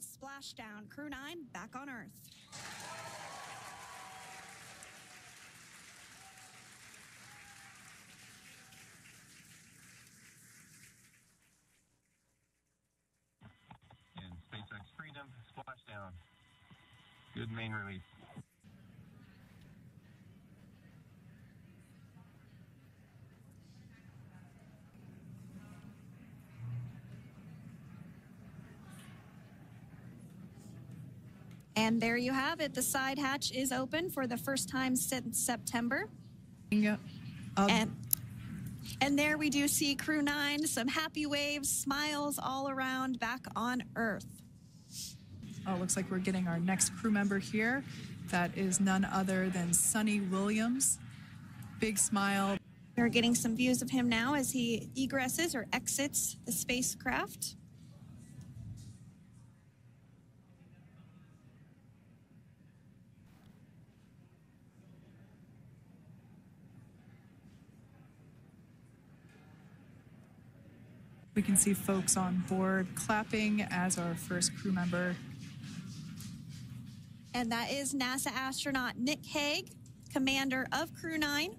splashdown. Crew 9 back on Earth. And SpaceX Freedom, splashdown. Good main release. And there you have it. The side hatch is open for the first time since September. Um, And and there we do see Crew 9, some happy waves, smiles all around back on Earth. oh, it looks like we're getting our next crew member here. That is none other than Suni Williams. Big smile. We're getting some views of him now as he egresses or exits the spacecraft. We can see folks on board clapping as our first crew member. And that is NASA astronaut Nick Hague, commander of Crew 9.